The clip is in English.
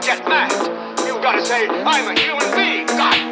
to get mad. You got to say, I'm a human being. God